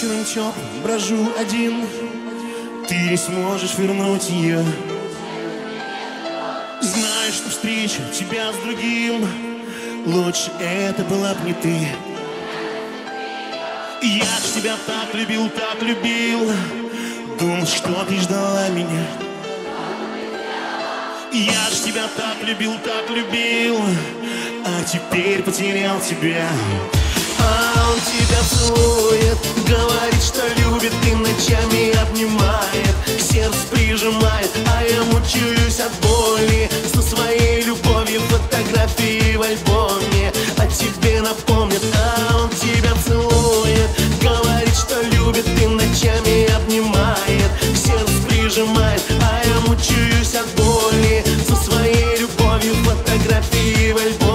Вечером теплым брожу один. Ты не сможешь вернуть ее Знаешь, что встречу тебя с другим. Лучше это была б не ты. Я ж тебя так любил, так любил. Думал, что ты ждала меня. Я ж тебя так любил, так любил. А теперь потерял тебя. А он тебя обнимает, сердце прижимает, а я мучаюсь от боли со своей любовью фотографии в альбоме. О тебе напомнит, а он тебя целует, говорит, что любит и ночами обнимает, сердце прижимает, а я мучаюсь от боли со своей любовью фотографии в альбоме.